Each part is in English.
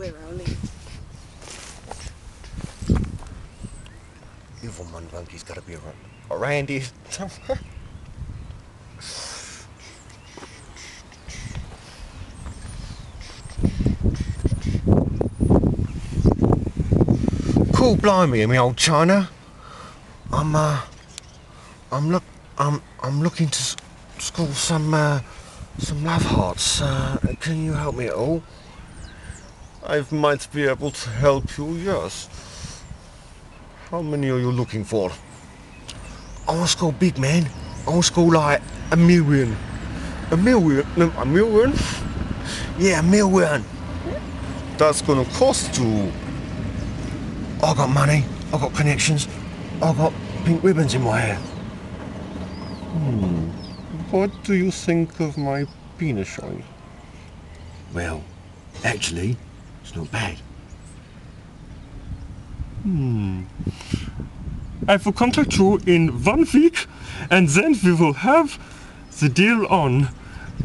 We're only. Evil Mon Vonkey's gotta be around. Around here somewhere. Cool blimey, me old China. I'm uh I'm look I'm I'm looking to score some uh some love hearts. Uh, can you help me at all? I might be able to help you, yes. How many are you looking for? I want to score big, man. I want to score like a million. A million? No, a million? Yeah, a million. That's gonna cost you. I got money. I got connections. I got pink ribbons in my hair. Hmm. What do you think of my penis showing? Well, actually, it's not bad. Hmm. I will contact you in one week and then we will have the deal on.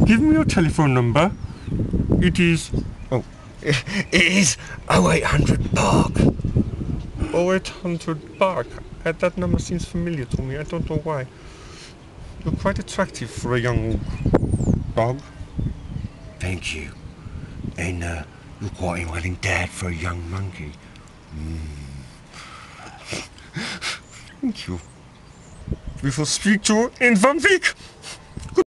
Give me your telephone number. It is Oh, it is 0800 Park. 0800 Bark. Uh, That number seems familiar to me. I don't know why. You're quite attractive for a young dog. Thank you. And uh, you're quite a willing dad for a young monkey. Hmm. Thank you. We will speak to you in one week.